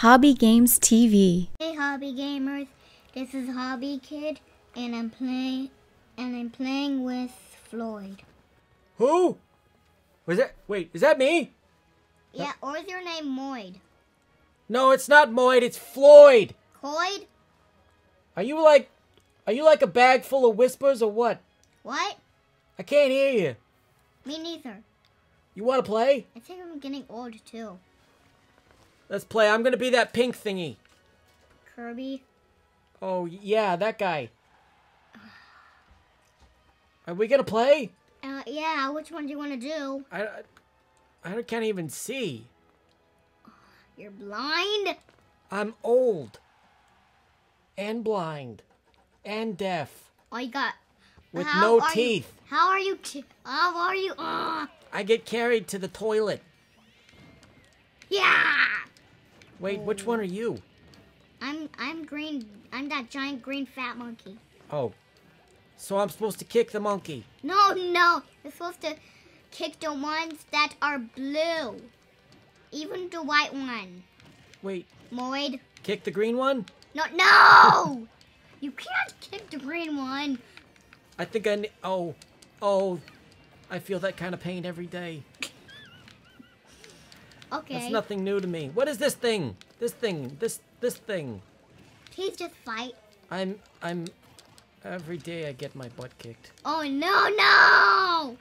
Hobby Games TV. Hey hobby gamers, this is Hobby Kid and I'm playing and I'm playing with Floyd. Who? Was that? Wait, is that me? Yeah, or is your name Moid? No, it's not Moid. It's Floyd. Floyd? Are you like, are you like a bag full of whispers or what? What? I can't hear you. Me neither. You want to play? I think I'm getting old too. Let's play. I'm gonna be that pink thingy. Kirby. Oh yeah, that guy. Are we gonna play? Uh, yeah, which one do you want to do? I, I, can't even see. You're blind? I'm old. And blind. And deaf. Oh, you got. With How no are you- teeth. how are you? How are you? Uh, I get carried to the toilet. yeah! Wait, which one are you? I'm I'm green. I'm that giant green fat monkey. Oh. So I'm supposed to kick the monkey. No, no. You're supposed to kick the ones that are blue. Even the white one. Wait, Moid. kick the green one? No, no! you can't kick the green one. I think I oh, oh, I feel that kind of pain every day. Okay. That's nothing new to me. What is this thing? This thing, this, this thing. Please just fight. I'm, I'm, every day I get my butt kicked. Oh, no, no!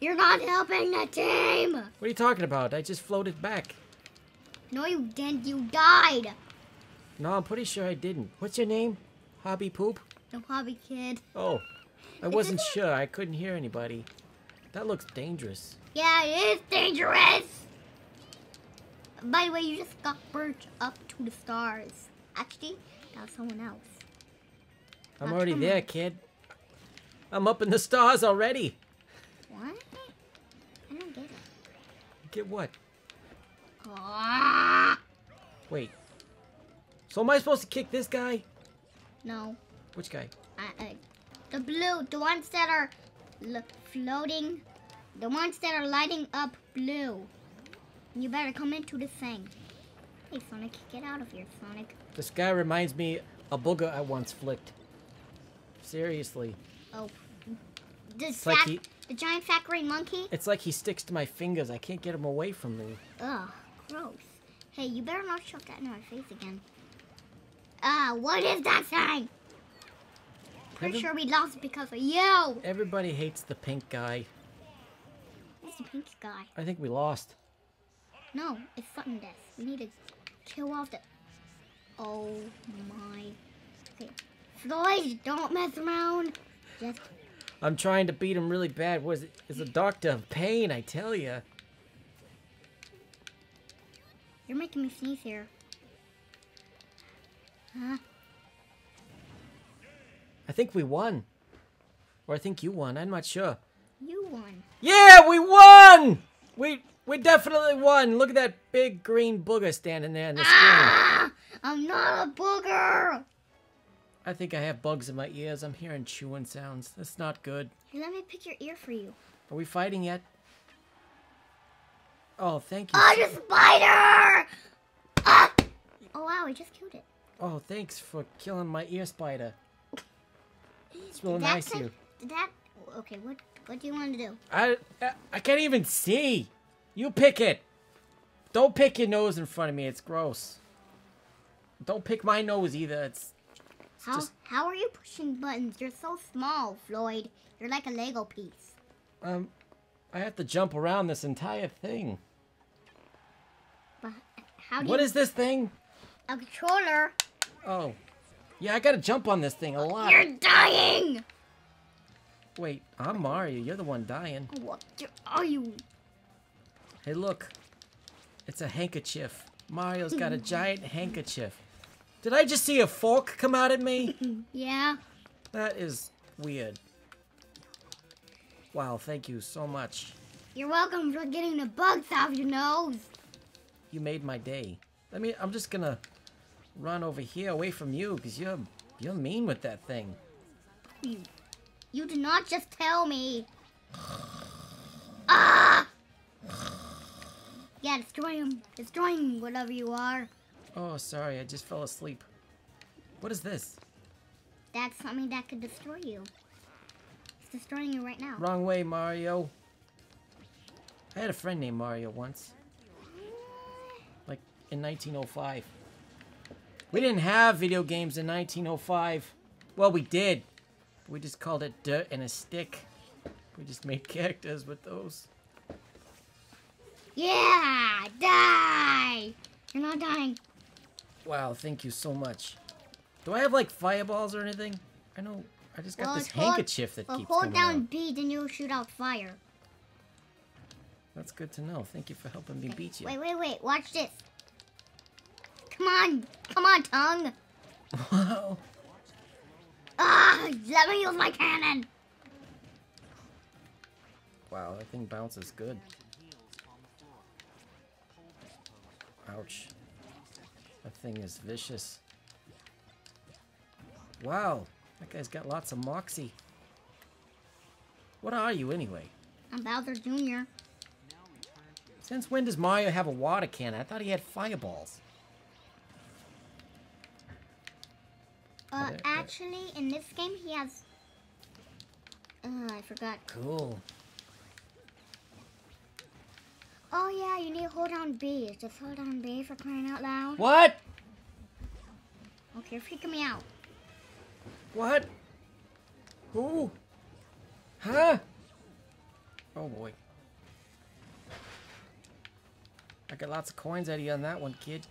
You're not helping the team. What are you talking about? I just floated back. No, you didn't. You died. No, I'm pretty sure I didn't. What's your name? Hobby Poop? The hobby kid. Oh, I wasn't sure. I couldn't hear anybody. That looks dangerous. Yeah, it is dangerous. By the way, you just got burnt up to the stars. Actually, that was someone else. I'm Oh, already there, kid. I'm up in the stars already. What? I don't get it. Get what? Ah! Wait. So am I supposed to kick this guy? No. Which guy? The blue, the ones that are floating, the ones that are lighting up blue. You better come into the thing. Hey, Sonic, get out of here, Sonic. This guy reminds me a booger I once flicked. Seriously. Oh. The, It's like he- the giant fat green monkey? It's like he sticks to my fingers. I can't get him away from me. Ugh, gross. Hey, you better not shove that in my face again. Ah, what is that thing? Pretty Every- sure we lost because of you. Everybody hates the pink guy. It's the pink guy. I think we lost. No, it's sudden death. We need to kill off the. Oh my. Okay. Floyd, don't mess around. Just. I'm trying to beat him really bad. What is it? It's a doctor of pain, I tell you. You're making me sneeze here. Huh? I think we won. Or I think you won. I'm not sure. You won. Yeah, we won! We we definitely won. Look at that big green booger standing there in the screen. Ah! I'm not a booger! I think I have bugs in my ears. I'm hearing chewing sounds. That's not good. Here, let me pick your ear for you. Are we fighting yet? Oh, thank you. Oh, the spider! Ah! Oh, wow, I just killed it. Oh, thanks for killing my ear spider. It's real nice of you. Did that. Okay, what, what do you want to do? I, I I can't even see. You pick it. Don't pick your nose in front of me. It's gross. Don't pick my nose either. It's How, just- how are you pushing buttons? You're so small, Floyd. You're like a Lego piece. um I have to jump around this entire thing. But how do What you... is this thing? A controller? Oh. Yeah, I gotta jump on this thing a lot. You're dying! Wait, I'm Mario. You're the one dying. What are you? Hey, look. It's a handkerchief. Mario's got a giant handkerchief. Did I just see a fork come out at me? Yeah? That is weird. Wow, thank you so much. You're welcome for getting the bugs out of your nose. You made my day. I mean, I'm just gonna run over here away from you because you're you're mean with that thing. You, you did not just tell me. Yeah, destroy him. Destroy him, whatever you are. Oh, sorry, I just fell asleep. What is this? That's something that could destroy you. It's destroying you right now. Wrong way, Mario. I had a friend named Mario once. Like in 1905. We didn't have video games in 1905. Well, we did. We just called it dirt and a stick. We just made characters with those. Yeah! Die! You're not dying. Wow, thank you so much. Do I have like fireballs or anything? I know. I just got Well, this hold- handkerchief that Well, keeps hold coming down out. B, then you'll shoot out fire. That's good to know. Thank you for helping me beat you. Wait, wait, wait. Watch this. Come on. Come on, tongue. Wow. Ah! Let me use my cannon. Wow, that thing bounces good. Ouch. That thing is vicious. Wow, that guy's got lots of moxie. What are you anyway? I'm Bowser Jr. Since when does Mario have a water cannon? I thought he had fireballs. Uh, actually, in this game, he has... Uh, I forgot. Cool. Oh, yeah, you need to hold down B. Just hold down B for crying out loud. What? Okay, you're freaking me out. What? Who? Huh? Oh boy. I got lots of coins out of you on that one, kid.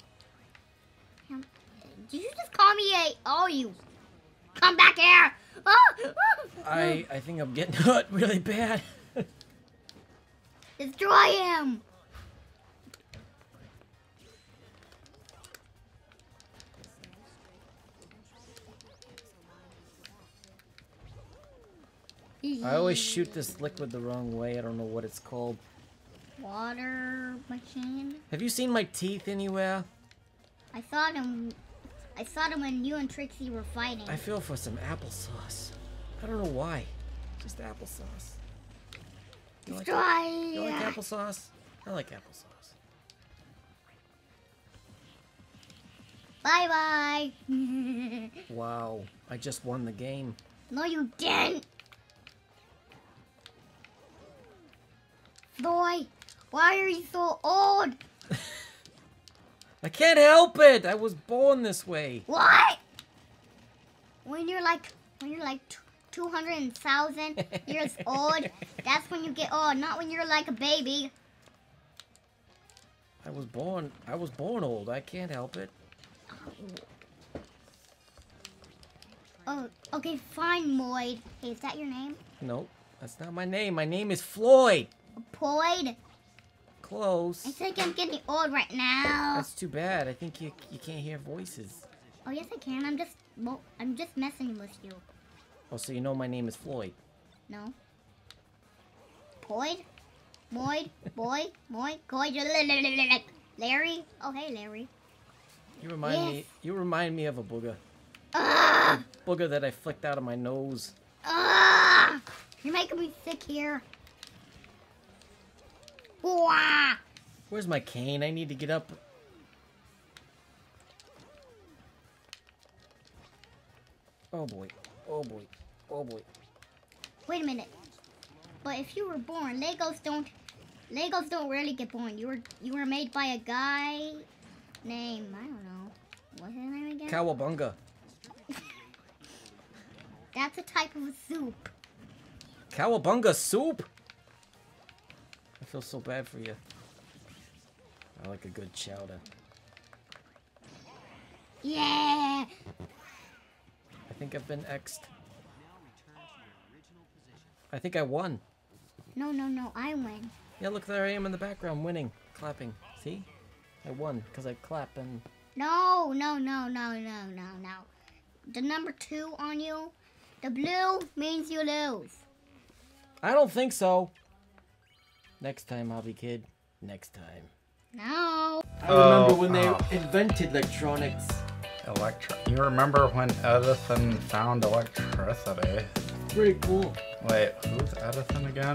Did you just call me a... Oh, you... Come back here! Oh! I I think I'm getting hurt really bad. Destroy him! I always shoot this liquid the wrong way. I don't know what it's called. Water machine. Have you seen my teeth anywhere? I saw them. I saw them when you and Trixie were fighting. I feel for some applesauce. I don't know why. Just applesauce. You like, Destroy. you like applesauce? I like applesauce. Bye bye. Wow, I just won the game. no, you didn't. Boy, why are you so old? I can't help it. I was born this way. What? When you're like, when you're like 200,000 years old, that's when you get old, not when you're like a baby. I was born. I was born old. I can't help it. Oh, okay, fine, Moid. Hey, is that your name? Nope, that's not my name. My name is Floyd. Poid? Close. I think I'm getting old right now. That's too bad. I think you you can't hear voices. Oh yes, I can. I'm just, well, I'm just messing with you. Oh, so you know my name is Floyd. No. Poid? Moid? Boy? Moy? Coy? Larry? Oh hey, Larry. You remind me. You remind me of a booger. Ah! Booger that I flicked out of my nose. Ah! You're making me sick here. Where's my cane? I need to get up. Oh boy. Oh boy. Oh boy. Wait a minute. But if you were born, Legos don't. Legos don't really get born. You were you were made by a guy named I don't know. What's his name again? Cowabunga. That's a type of soup. Cowabunga soup? I feel so bad for you. I like a good chowder. Yeah. I think I've been X'd. I think I won. No, no, no. I win. Yeah, look, there I am in the background winning, clapping. See? I won because I clap and No, no, no, no, no, no, no. The number two on you, the blue means you lose. I don't think so. Next time, Hobby Kid. Next time. No. I remember Oh, when they oh. invented electronics. Electro. You remember when Edison found electricity? Pretty cool. Wait, who's Edison again?